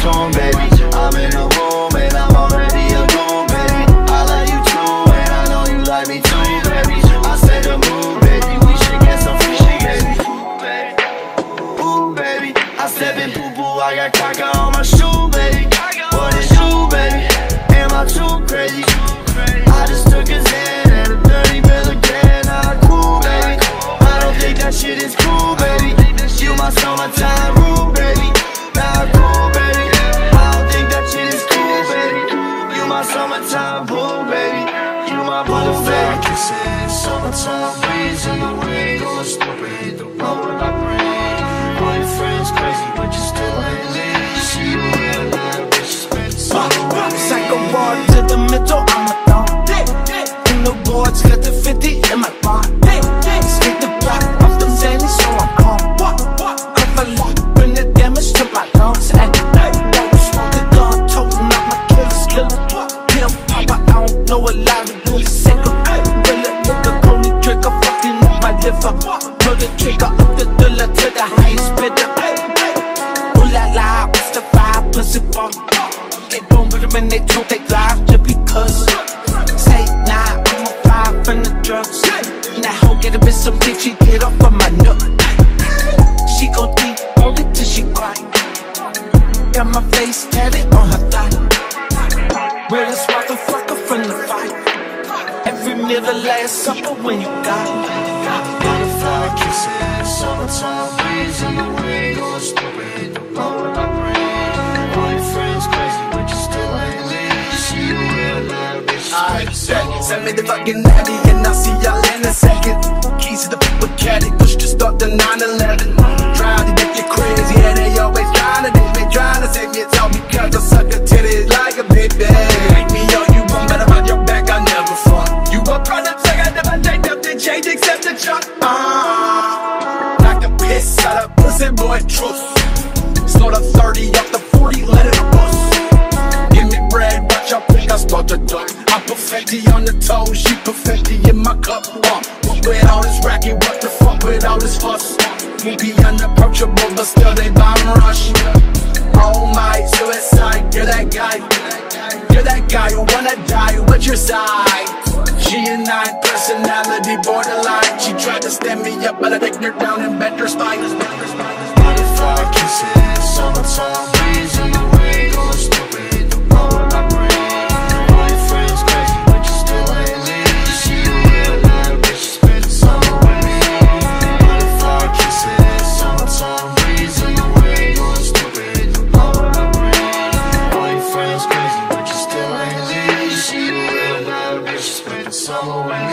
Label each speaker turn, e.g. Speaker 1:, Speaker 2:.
Speaker 1: buried
Speaker 2: Psycho bar to the middle, I'm a thumb. In the boards, got the 50 in my bond. Skate the block off the sandy, so I'm calm. Cover lock, bring the damage to my lungs. Ay, no smoke the gun, toting up my killer skill. Pimp papa, I don't know a lot of do single. Will a nigga only trigger, fucking up my liver. Pull the trigger up the them they don't take lives just because. Say nah, I'm a five from the drugs. Now hoe get a bit some bitch, she get off of my nut. She gon' think only till she cry. Got my face tatted on her thigh. Realest motherfucker from the fight. Every meal the last supper when you die.
Speaker 1: Butterfly kisses, summertime breeze in the way Going stupid,
Speaker 2: me the fucking natty and I'll see y'all in a second. Keys to the paper caddy, push to start the 911. Trying to get you crazy, yeah, they always trying to date me, trying to save me. It's all because I suck a titties like a baby. Make me all you want, but about your back, I never fuck. You a I take up the change except the truck. Ah, knock the piss out of pussy boy, truth. Snort a 30 off the all this racket, what the fuck with all this fuss? We be unapproachable, but still they bomb rush. Oh my suicide, you're that guy. You're that guy who wanna die, what's your side? She a nine personality borderline. She tried to stand me up, but I take her down and bent her spine.
Speaker 1: Butterfly kisses, summertime breeze you